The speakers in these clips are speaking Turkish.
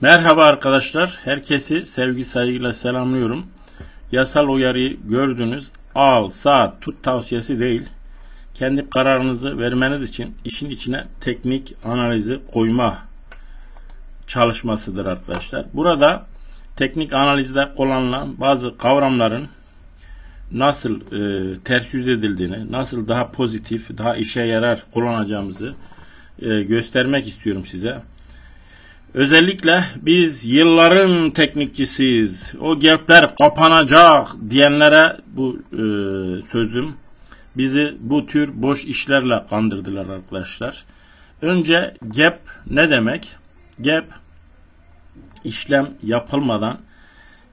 Merhaba arkadaşlar. Herkesi sevgi saygıyla selamlıyorum. Yasal uyarıyı gördünüz. Al, saat, tut tavsiyesi değil. Kendi kararınızı vermeniz için işin içine teknik analizi koyma çalışmasıdır arkadaşlar. Burada teknik analizde kullanılan bazı kavramların nasıl e, ters yüz edildiğini, nasıl daha pozitif, daha işe yarar kullanacağımızı e, göstermek istiyorum size. Özellikle biz yılların teknikçisiyiz, o gapler kapanacak diyenlere bu e, sözüm bizi bu tür boş işlerle kandırdılar arkadaşlar. Önce gap ne demek? Gap işlem yapılmadan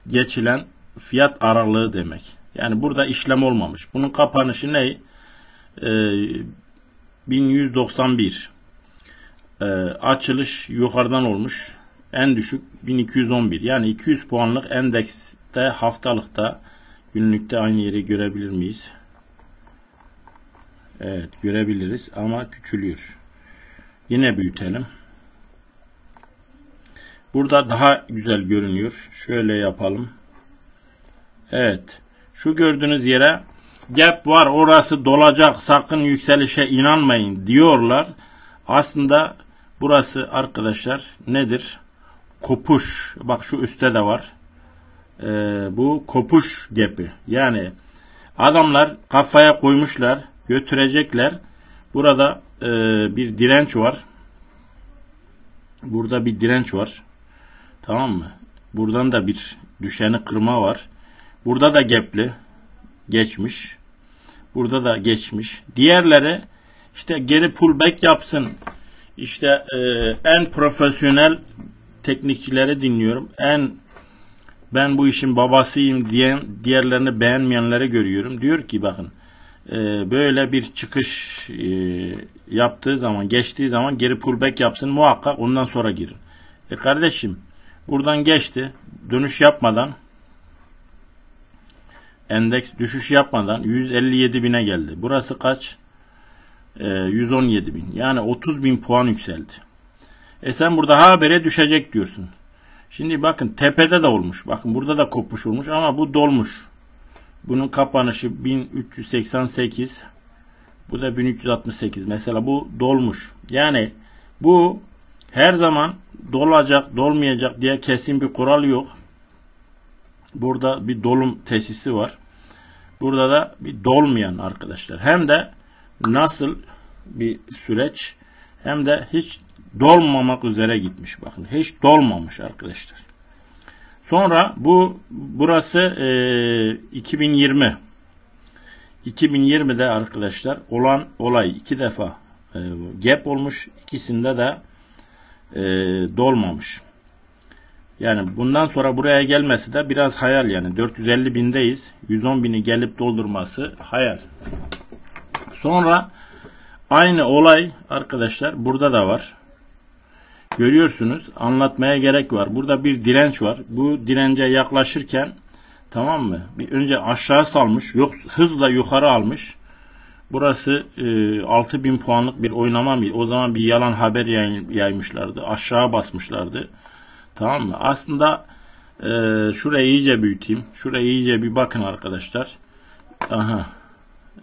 geçilen fiyat aralığı demek. Yani burada işlem olmamış. Bunun kapanışı ne? Ee, 1191 e, açılış yukarıdan olmuş. En düşük 1211. Yani 200 puanlık endekste haftalıkta günlükte aynı yeri görebilir miyiz? Evet görebiliriz ama küçülüyor. Yine büyütelim. Burada daha güzel görünüyor. Şöyle yapalım. Evet. Şu gördüğünüz yere gap var orası dolacak sakın yükselişe inanmayın diyorlar. Aslında Burası arkadaşlar nedir? Kopuş. Bak şu üstte de var. Ee, bu kopuş gepi. Yani adamlar kafaya koymuşlar. Götürecekler. Burada e, bir direnç var. Burada bir direnç var. Tamam mı? Buradan da bir düşeni kırma var. Burada da gepli geçmiş. Burada da geçmiş. Diğerleri işte geri pullback yapsın işte e, en profesyonel teknikçileri dinliyorum. En ben bu işin babasıyım diyen diğerlerini beğenmeyenleri görüyorum. Diyor ki bakın e, böyle bir çıkış e, yaptığı zaman geçtiği zaman geri pullback yapsın muhakkak ondan sonra girin. E kardeşim buradan geçti dönüş yapmadan endeks düşüş yapmadan 157 bine geldi. Burası kaç? 117 ee, bin. Yani 30 bin puan yükseldi. E sen burada habere düşecek diyorsun. Şimdi bakın tepede de olmuş. Bakın burada da kopmuş olmuş ama bu dolmuş. Bunun kapanışı 1388. Bu da 1368. Mesela bu dolmuş. Yani bu her zaman dolacak, dolmayacak diye kesin bir kural yok. Burada bir dolum tesisi var. Burada da bir dolmayan arkadaşlar. Hem de nasıl bir süreç hem de hiç dolmamak üzere gitmiş. Bakın hiç dolmamış arkadaşlar. Sonra bu burası e, 2020 2020'de arkadaşlar olan olay iki defa e, gap olmuş. ikisinde de e, dolmamış. Yani bundan sonra buraya gelmesi de biraz hayal yani. 450 bindeyiz. 110 bini gelip doldurması hayal. Sonra aynı olay arkadaşlar burada da var. Görüyorsunuz anlatmaya gerek var. Burada bir direnç var. Bu dirence yaklaşırken tamam mı? Bir önce aşağı salmış. Yok hızla yukarı almış. Burası e, 6000 puanlık bir oynama mı? O zaman bir yalan haber yay, yaymışlardı. Aşağı basmışlardı. Tamam mı? Aslında e, şurayı iyice büyüteyim. Şurayı iyice bir bakın arkadaşlar. Aha.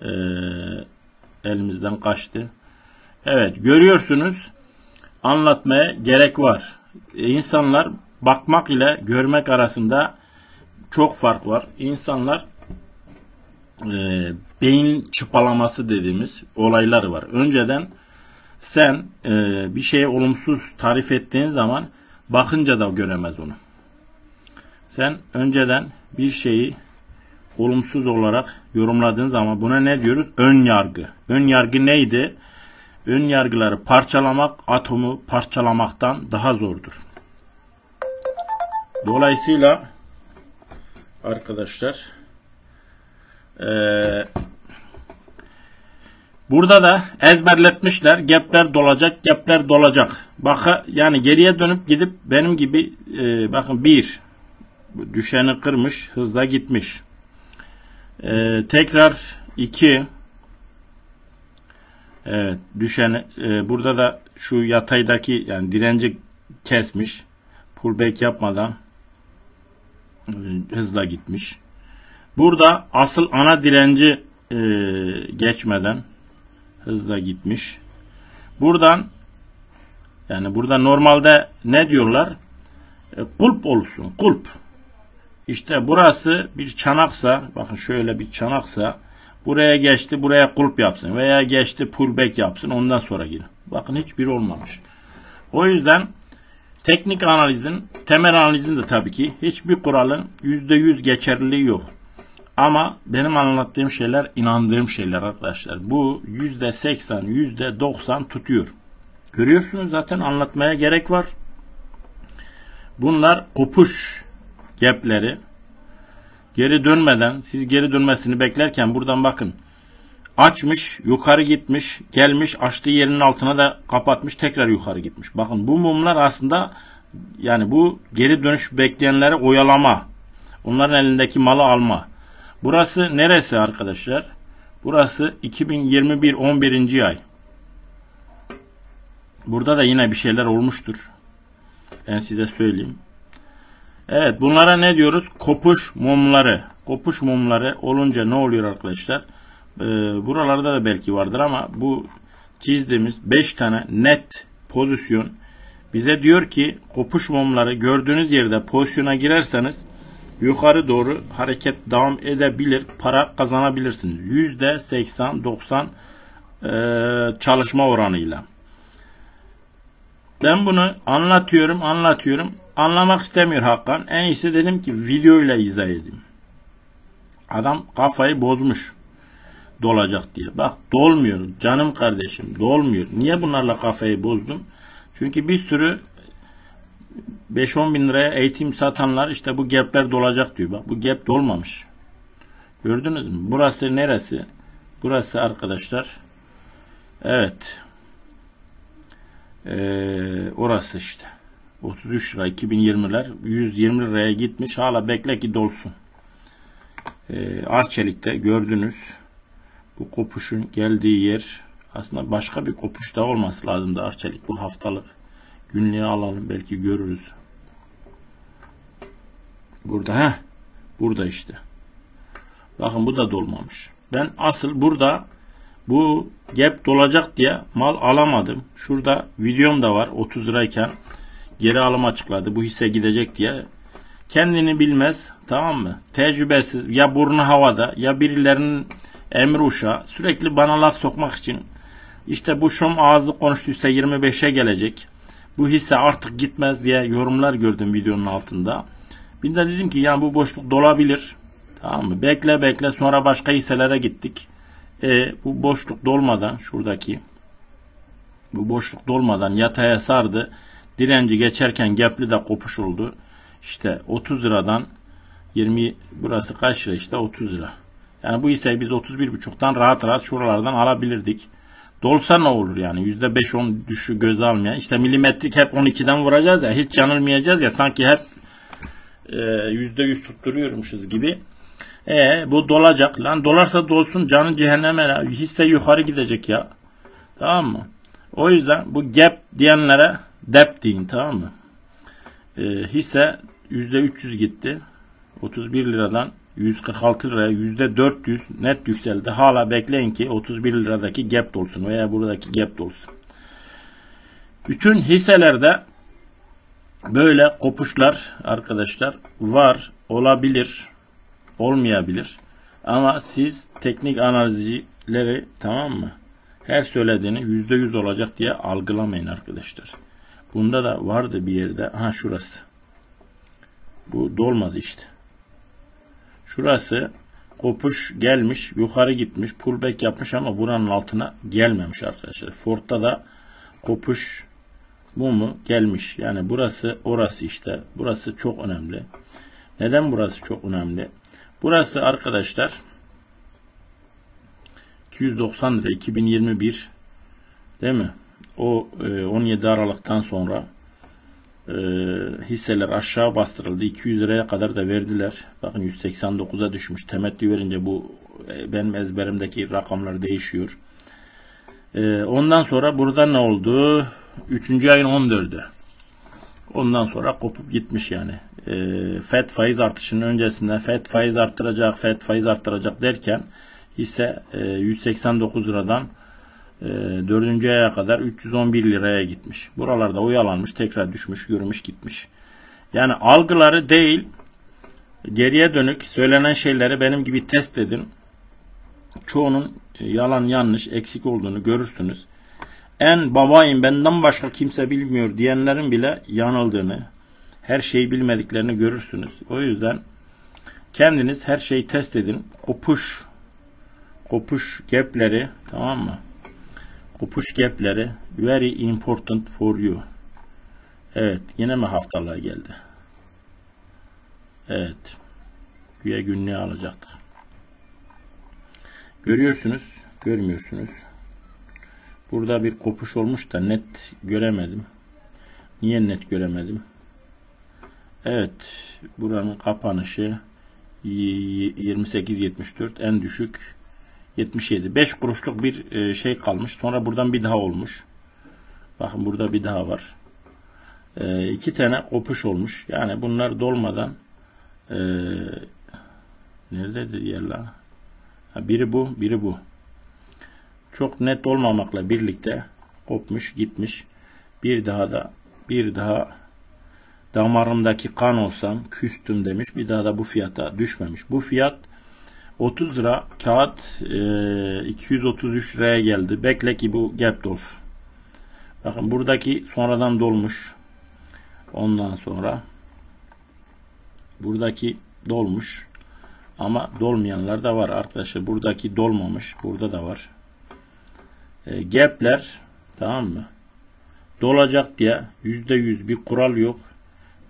Eee elimizden kaçtı. Evet görüyorsunuz anlatmaya gerek var. E, insanlar bakmak ile görmek arasında çok fark var. İnsanlar e, beyin çıpalaması dediğimiz olaylar var. Önceden sen e, bir şeye olumsuz tarif ettiğin zaman bakınca da göremez onu. Sen önceden bir şeyi olumsuz olarak yorumladığın zaman buna ne diyoruz? Ön yargı. Ön yargı neydi? Ön yargıları parçalamak atomu parçalamaktan daha zordur. Dolayısıyla arkadaşlar ee, burada da ezberletmişler. Gapler dolacak, gapler dolacak. Baka yani geriye dönüp gidip benim gibi e, bakın bir düşeni kırmış, hızla gitmiş. Ee, tekrar 2 Evet düşen e, burada da şu yataydaki yani direnci kesmiş. pullback yapmadan e, hızla gitmiş. Burada asıl ana direnci e, geçmeden hızla gitmiş. Buradan yani burada normalde ne diyorlar? E, kulp olsun. Kulp. İşte burası bir çanaksa bakın şöyle bir çanaksa buraya geçti buraya kulp yapsın veya geçti pullback yapsın ondan sonra girin. Bakın hiçbir olmamış. O yüzden teknik analizin temel analizin de tabii ki hiçbir kuralın %100 geçerliliği yok. Ama benim anlattığım şeyler inandığım şeyler arkadaşlar. Bu %80, %90 tutuyor. Görüyorsunuz zaten anlatmaya gerek var. Bunlar kopuş gapleri. Geri dönmeden siz geri dönmesini beklerken buradan bakın. Açmış, yukarı gitmiş, gelmiş, açtığı yerinin altına da kapatmış, tekrar yukarı gitmiş. Bakın bu mumlar aslında yani bu geri dönüş bekleyenleri oyalama. Onların elindeki malı alma. Burası neresi arkadaşlar? Burası 2021 11. ay. Burada da yine bir şeyler olmuştur. Ben size söyleyeyim. Evet bunlara ne diyoruz? Kopuş mumları. Kopuş mumları olunca ne oluyor arkadaşlar? Ee, buralarda da belki vardır ama bu çizdiğimiz 5 tane net pozisyon bize diyor ki kopuş mumları gördüğünüz yerde pozisyona girerseniz yukarı doğru hareket devam edebilir, para kazanabilirsiniz. %80-90 e, çalışma oranıyla. Ben bunu anlatıyorum, anlatıyorum. Anlamak istemiyor Hakan. En iyisi dedim ki videoyla izah edeyim. Adam kafayı bozmuş dolacak diye. Bak dolmuyor canım kardeşim dolmuyor. Niye bunlarla kafayı bozdum? Çünkü bir sürü 5-10 bin liraya eğitim satanlar işte bu gapler dolacak diyor. Bak bu gap dolmamış. Gördünüz mü? Burası neresi? Burası arkadaşlar. Evet. Ee, orası işte. 33 lira 2020'ler 120 liraya gitmiş. Hala bekle ki dolsun. Ee, Arçelik'te gördünüz. Bu kopuşun geldiği yer aslında başka bir kopuş da olması lazımdı Arçelik bu haftalık. Günlüğe alalım belki görürüz. Burada ha burada işte. Bakın bu da dolmamış. Ben asıl burada bu gap dolacak diye mal alamadım. Şurada videom da var 30 lirayken geri alım açıkladı. Bu hisse gidecek diye. Kendini bilmez tamam mı? Tecrübesiz ya burnu havada ya birilerinin emri uşağı sürekli bana laf sokmak için işte bu şom ağızlı konuştuysa 25'e gelecek. Bu hisse artık gitmez diye yorumlar gördüm videonun altında. Bir de dedim ki ya bu boşluk dolabilir. Tamam mı? Bekle bekle sonra başka hisselere gittik. E, bu boşluk dolmadan şuradaki bu boşluk dolmadan yataya sardı. Direnci geçerken gapli de kopuş oldu. İşte 30 liradan 20 burası kaç lira işte 30 lira. Yani bu hisseyi biz 31.5'tan rahat rahat şuralardan alabilirdik. Dolsa ne olur yani %5-10 düşü göze almayan. İşte milimetrik hep 12'den vuracağız ya hiç yanılmayacağız ya sanki hep e, %100 tutturuyormuşuz gibi. E bu dolacak lan dolarsa dolsun canın cehenneme hisse yukarı gidecek ya. Tamam mı? O yüzden bu gap diyenlere dep deyin tamam mı? E, hisse %300 gitti. 31 liradan 146 liraya %400 net yükseldi. Hala bekleyin ki 31 liradaki gap dolsun veya buradaki gap dolsun. Bütün hisselerde böyle kopuşlar arkadaşlar var, olabilir, olmayabilir. Ama siz teknik analizcileri tamam mı? Her söylediğini %100 olacak diye algılamayın arkadaşlar. Bunda da vardı bir yerde. Ha şurası. Bu dolmadı işte. Şurası kopuş gelmiş, yukarı gitmiş, pullback yapmış ama buranın altına gelmemiş arkadaşlar. Ford'da da kopuş bu mu gelmiş. Yani burası orası işte. Burası çok önemli. Neden burası çok önemli? Burası arkadaşlar 290 lira 2021 değil mi? O 17 e, Aralık'tan sonra e, hisseler aşağı bastırıldı. 200 liraya kadar da verdiler. Bakın 189'a düşmüş. Temettü verince bu e, benim ezberimdeki rakamlar değişiyor. E, ondan sonra burada ne oldu? 3. ayın 14'ü. Ondan sonra kopup gitmiş yani. E, FED faiz artışının öncesinde FED faiz arttıracak, FED faiz arttıracak derken hisse e, 189 liradan 4. aya kadar 311 liraya gitmiş. Buralarda oyalanmış, tekrar düşmüş, yürümüş, gitmiş. Yani algıları değil, geriye dönük söylenen şeyleri benim gibi test edin. Çoğunun yalan, yanlış, eksik olduğunu görürsünüz. En babayım benden başka kimse bilmiyor diyenlerin bile yanıldığını, her şeyi bilmediklerini görürsünüz. O yüzden kendiniz her şeyi test edin. Kopuş, kopuş gapleri tamam mı? Kopuş gapleri very important for you. Evet yine mi haftalığa geldi? Evet. Güya günlüğü alacaktık. Görüyorsunuz, görmüyorsunuz. Burada bir kopuş olmuş da net göremedim. Niye net göremedim? Evet, buranın kapanışı 28-74 en düşük 77. 5 kuruşluk bir e, şey kalmış. Sonra buradan bir daha olmuş. Bakın burada bir daha var. E, iki tane kopuş olmuş. Yani bunlar dolmadan e, nerededir yer lan? Ha, biri bu, biri bu. Çok net olmamakla birlikte kopmuş, gitmiş. Bir daha da bir daha damarımdaki kan olsam küstüm demiş. Bir daha da bu fiyata düşmemiş. Bu fiyat 30 lira kağıt e, 233 liraya geldi. Bekle ki bu gap dolsun. Bakın buradaki sonradan dolmuş. Ondan sonra buradaki dolmuş. Ama dolmayanlar da var arkadaşlar. Buradaki dolmamış. Burada da var. E, gapler tamam mı? Dolacak diye %100 bir kural yok.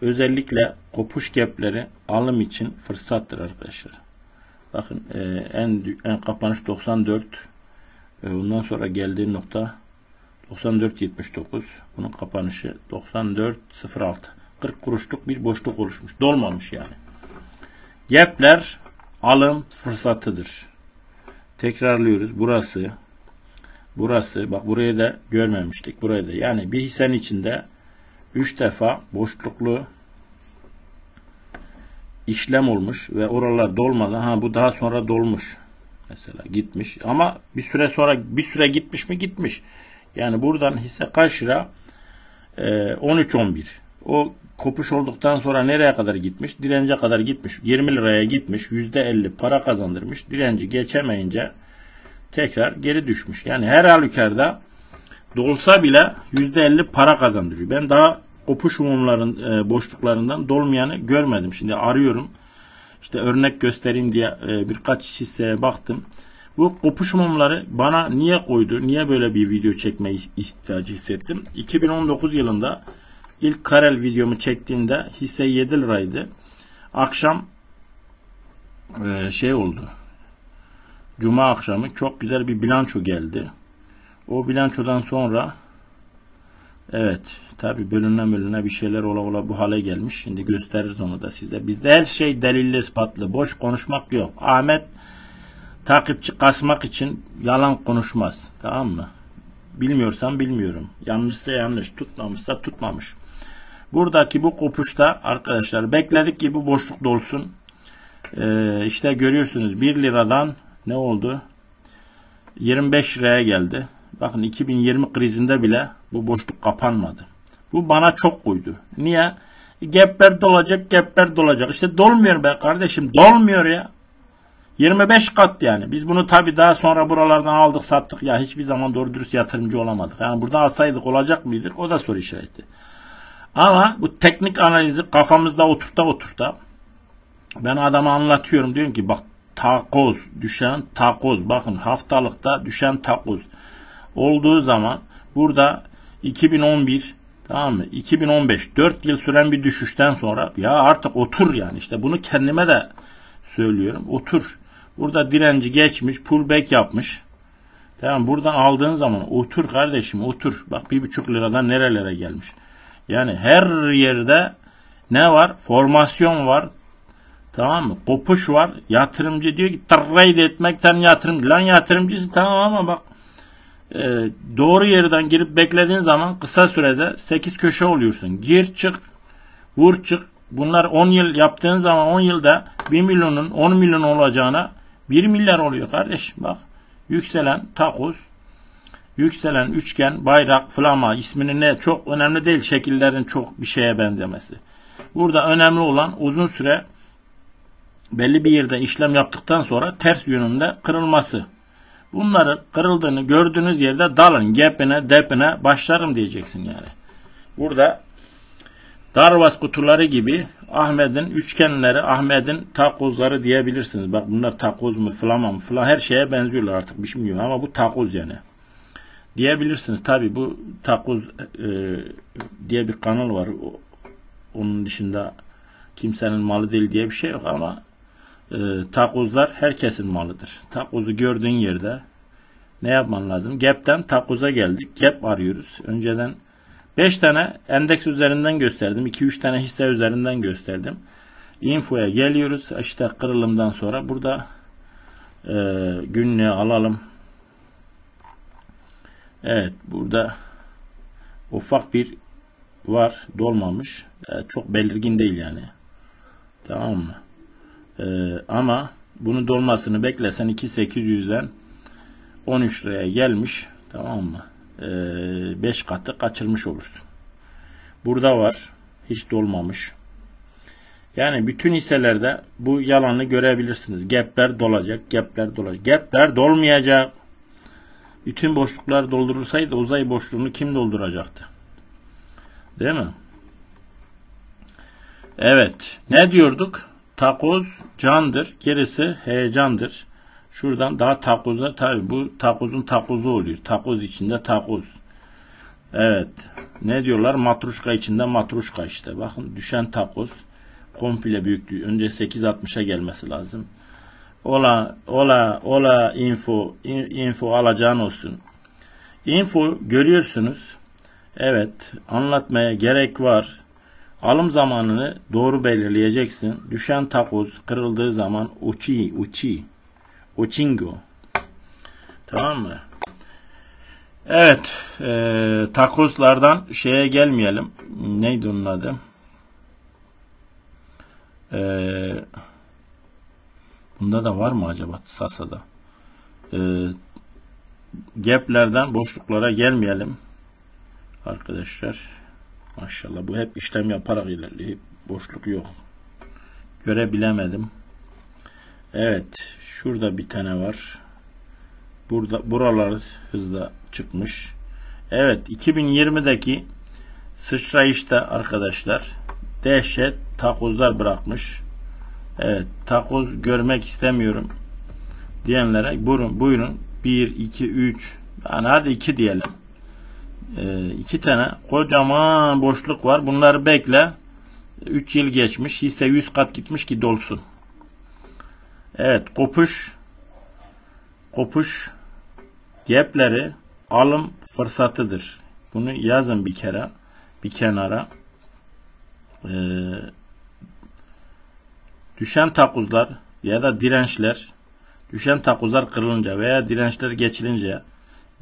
Özellikle kopuş gapleri alım için fırsattır arkadaşlar. Bakın e, en en kapanış 94. E, ondan sonra geldiği nokta 94.79. Bunun kapanışı 94.06. 40 kuruşluk bir boşluk oluşmuş. Dolmamış yani. Gapler alım fırsatıdır. Tekrarlıyoruz. Burası burası bak burayı da görmemiştik. Burayı da yani bir hissenin içinde 3 defa boşluklu işlem olmuş ve oralar dolmadan ha bu daha sonra dolmuş mesela gitmiş. Ama bir süre sonra bir süre gitmiş mi? Gitmiş. Yani buradan hisse kaç lira? Ee, 13-11 o kopuş olduktan sonra nereye kadar gitmiş? Dirence kadar gitmiş. 20 liraya gitmiş %50 para kazandırmış. Direnci geçemeyince tekrar geri düşmüş. Yani her halükarda dolsa bile %50 para kazandırıyor. Ben daha kopuş umumların e, boşluklarından dolmayanı görmedim. Şimdi arıyorum. İşte örnek göstereyim diye e, birkaç hisseye baktım. Bu kopuş mumları bana niye koydu? Niye böyle bir video çekme ihtiyacı hissettim? 2019 yılında ilk Karel videomu çektiğimde hisse 7 liraydı. Akşam e, şey oldu. Cuma akşamı çok güzel bir bilanço geldi. O bilançodan sonra Evet. Tabi bölüne bölüne bir şeyler ola ola bu hale gelmiş. Şimdi gösteririz onu da size. Bizde her şey delilli ispatlı. Boş konuşmak yok. Ahmet takipçi kasmak için yalan konuşmaz. Tamam mı? Bilmiyorsam bilmiyorum. Yanlışsa yanlış. Tutmamışsa tutmamış. Buradaki bu kopuşta arkadaşlar bekledik ki bu boşluk dolsun. Ee, işte görüyorsunuz 1 liradan ne oldu? 25 liraya geldi. Bakın 2020 krizinde bile bu boşluk kapanmadı. Bu bana çok koydu. Niye? Gapler dolacak, gapler dolacak. İşte dolmuyor be kardeşim. Dolmuyor ya. 25 kat yani. Biz bunu tabi daha sonra buralardan aldık sattık ya hiçbir zaman doğru dürüst yatırımcı olamadık. Yani burada alsaydık olacak mıydık? O da soru işareti. Ama bu teknik analizi kafamızda oturta oturta ben adama anlatıyorum diyorum ki bak takoz düşen takoz bakın haftalıkta düşen takoz olduğu zaman burada 2011 tamam mı? 2015 4 yıl süren bir düşüşten sonra ya artık otur yani işte bunu kendime de söylüyorum. Otur. Burada direnci geçmiş, pullback yapmış. Tamam buradan aldığın zaman otur kardeşim otur. Bak bir buçuk liradan nerelere gelmiş. Yani her yerde ne var? Formasyon var. Tamam mı? Kopuş var. Yatırımcı diyor ki trade etmekten yatırım. Lan yatırımcısı tamam ama bak e, doğru yerden girip beklediğin zaman kısa sürede 8 köşe oluyorsun. Gir çık Vur çık. Bunlar 10 yıl yaptığın zaman 10 yılda 1 milyonun 10 milyon olacağına 1 milyar oluyor kardeş. Bak yükselen takoz, yükselen üçgen, bayrak, flama ismini ne çok önemli değil şekillerin çok bir şeye benzemesi. Burada önemli olan uzun süre belli bir yerde işlem yaptıktan sonra ters yönünde kırılması. Bunların kırıldığını gördüğünüz yerde dalın, gepine, depine başlarım diyeceksin yani. Burada Darvas kutuları gibi Ahmet'in üçgenleri, Ahmet'in takozları diyebilirsiniz. Bak bunlar takoz mu, flama mı falan her şeye benziyorlar artık bir şey bilmiyorum ama bu takoz yani. Diyebilirsiniz. Tabi bu takoz e, diye bir kanal var. Onun dışında kimsenin malı değil diye bir şey yok ama e, takozlar herkesin malıdır. Takozu gördüğün yerde ne yapman lazım? Gap'ten takoza geldik. Gap arıyoruz. Önceden 5 tane endeks üzerinden gösterdim. 2-3 tane hisse üzerinden gösterdim. Info'ya geliyoruz. İşte kırılımdan sonra burada e, günlüğü alalım. Evet burada ufak bir var dolmamış. E, çok belirgin değil yani. Tamam mı? E, ama bunu dolmasını beklesen 2800'den 13 liraya gelmiş. Tamam mı? 5 ee, katı kaçırmış olursun. Burada var. Hiç dolmamış. Yani bütün hisselerde bu yalanı görebilirsiniz. Gapler dolacak, gapler dolacak. Gapler dolmayacak. Bütün boşluklar doldurursaydı uzay boşluğunu kim dolduracaktı? Değil mi? Evet. Ne diyorduk? Takoz candır. Gerisi heyecandır. Şuradan daha takoza tabi bu takozun takozu oluyor. Takoz içinde takoz. Evet. Ne diyorlar? Matruşka içinde matruşka işte. Bakın düşen takoz komple büyüklüğü. Önce 8.60'a gelmesi lazım. Ola ola ola info info alacağın olsun. Info görüyorsunuz. Evet, anlatmaya gerek var. Alım zamanını doğru belirleyeceksin. Düşen takoz kırıldığı zaman uçi uçi Uchingo. Tamam mı? Evet. E, takoslardan şeye gelmeyelim. Neydi onun adı? E, bunda da var mı acaba Sasa'da? E, gaplerden boşluklara gelmeyelim. Arkadaşlar. Maşallah bu hep işlem yaparak ilerliyor. Boşluk yok. Görebilemedim. Evet. Şurada bir tane var. Burada buralar hızla çıkmış. Evet 2020'deki sıçrayışta arkadaşlar dehşet takozlar bırakmış. Evet takoz görmek istemiyorum diyenlere buyurun buyurun 1 2 3 yani hadi 2 diyelim. Ee, iki tane kocaman boşluk var. Bunları bekle. 3 yıl geçmiş. Hisse 100 kat gitmiş ki dolsun. Evet kopuş kopuş gapleri alım fırsatıdır. Bunu yazın bir kere bir kenara. Ee, düşen takuzlar ya da dirençler düşen takuzlar kırılınca veya dirençler geçilince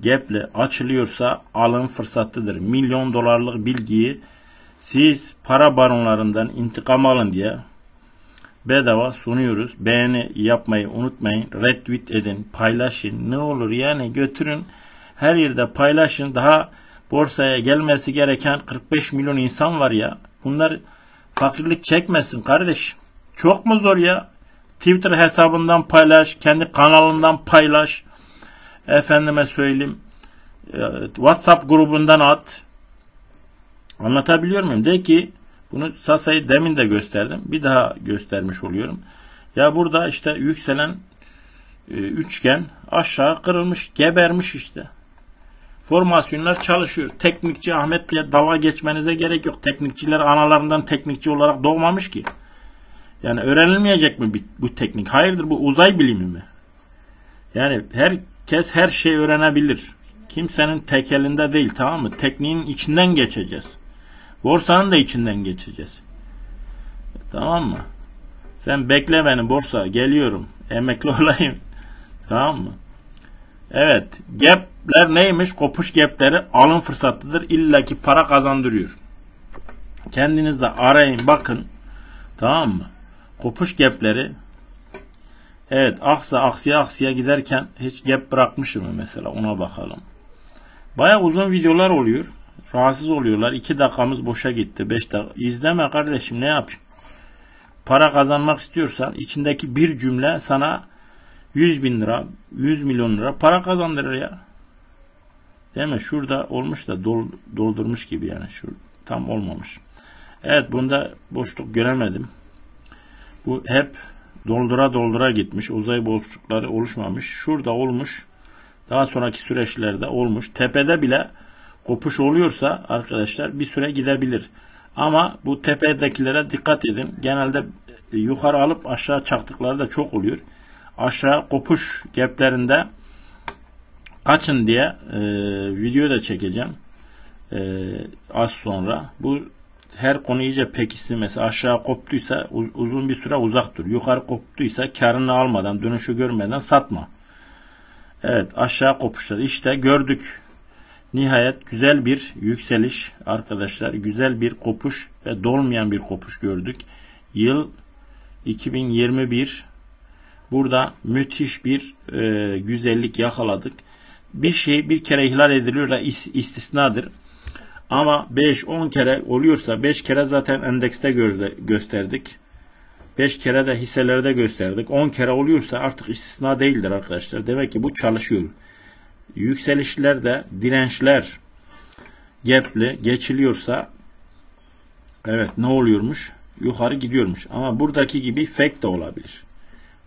gap'le açılıyorsa alım fırsatıdır. Milyon dolarlık bilgiyi siz para baronlarından intikam alın diye bedava sunuyoruz. Beğeni yapmayı unutmayın. Retweet edin, paylaşın. Ne olur yani götürün. Her yerde paylaşın. Daha borsaya gelmesi gereken 45 milyon insan var ya. Bunlar fakirlik çekmesin kardeş. Çok mu zor ya? Twitter hesabından paylaş, kendi kanalından paylaş. Efendime söyleyeyim. E, WhatsApp grubundan at. Anlatabiliyor muyum? De ki bunu Sasa'yı demin de gösterdim. Bir daha göstermiş oluyorum. Ya burada işte yükselen e, üçgen aşağı kırılmış, gebermiş işte. Formasyonlar çalışıyor. Teknikçi Ahmet'le dalga geçmenize gerek yok. Teknikçiler analarından teknikçi olarak doğmamış ki. Yani öğrenilmeyecek mi bu teknik? Hayırdır bu uzay bilimi mi? Yani herkes her şey öğrenebilir. Kimsenin tekelinde değil tamam mı? Tekniğin içinden geçeceğiz. Borsanın da içinden geçeceğiz. Tamam mı? Sen bekle beni borsa geliyorum. Emekli olayım. Tamam mı? Evet. Gapler neymiş? Kopuş gapleri alım fırsatıdır. İlla ki para kazandırıyor. Kendiniz de arayın bakın. Tamam mı? Kopuş gapleri Evet aksa aksıya aksıya giderken hiç gap bırakmışım mı mesela ona bakalım. Baya uzun videolar oluyor. Rahatsız oluyorlar. 2 dakikamız boşa gitti. 5 dakika. İzleme kardeşim ne yapayım? Para kazanmak istiyorsan içindeki bir cümle sana 100 bin lira, 100 milyon lira para kazandırır ya. Değil mi? Şurada olmuş da dol, doldurmuş gibi yani. Şu tam olmamış. Evet bunda boşluk göremedim. Bu hep doldura doldura gitmiş. Uzay boşlukları oluşmamış. Şurada olmuş. Daha sonraki süreçlerde olmuş. Tepede bile kopuş oluyorsa arkadaşlar bir süre gidebilir. Ama bu tepedekilere dikkat edin. Genelde yukarı alıp aşağı çaktıkları da çok oluyor. Aşağı kopuş gaplerinde kaçın diye e, video da çekeceğim. E, az sonra. Bu her konu iyice pekişsin. Mesela aşağı koptuysa uz, uzun bir süre uzak dur. Yukarı koptuysa karını almadan, dönüşü görmeden satma. Evet aşağı kopuşlar. İşte gördük. Nihayet güzel bir yükseliş arkadaşlar. Güzel bir kopuş ve dolmayan bir kopuş gördük. Yıl 2021 burada müthiş bir e, güzellik yakaladık. Bir şey bir kere ihlal ediliyor da istisnadır. Ama 5-10 kere oluyorsa 5 kere zaten endekste gösterdik. 5 kere de hisselerde gösterdik. 10 kere oluyorsa artık istisna değildir arkadaşlar. Demek ki bu çalışıyor. Yükselişlerde dirençler gapli geçiliyorsa evet ne oluyormuş? Yukarı gidiyormuş. Ama buradaki gibi fake de olabilir.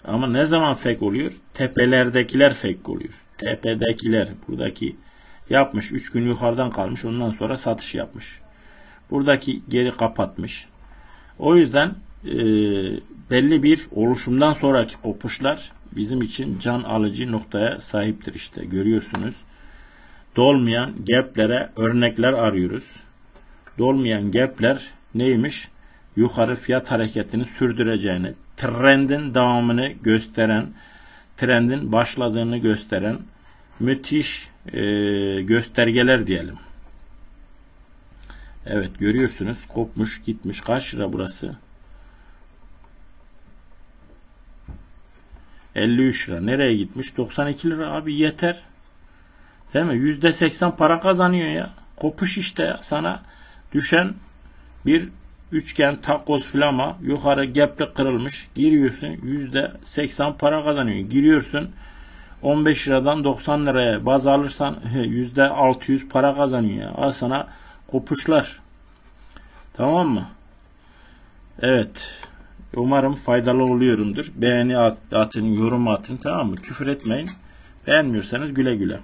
Ama ne zaman fake oluyor? Tepelerdekiler fake oluyor. Tepedekiler buradaki yapmış. 3 gün yukarıdan kalmış. Ondan sonra satış yapmış. Buradaki geri kapatmış. O yüzden e, belli bir oluşumdan sonraki kopuşlar bizim için can alıcı noktaya sahiptir işte. Görüyorsunuz. Dolmayan gaplere örnekler arıyoruz. Dolmayan gapler neymiş? Yukarı fiyat hareketini sürdüreceğini, trendin devamını gösteren, trendin başladığını gösteren müthiş e, göstergeler diyelim. Evet görüyorsunuz kopmuş gitmiş. Kaç lira burası? 53 lira. Nereye gitmiş? 92 lira abi yeter. Değil mi? %80 para kazanıyor ya. Kopuş işte ya. Sana düşen bir üçgen takoz flama yukarı gap'le kırılmış. Giriyorsun %80 para kazanıyor. Giriyorsun 15 liradan 90 liraya baz alırsan %600 para kazanıyor. Ya. Al sana kopuşlar. Tamam mı? Evet. Umarım faydalı oluyorumdur. Beğeni atın, yorum atın tamam mı? Küfür etmeyin. Beğenmiyorsanız güle güle.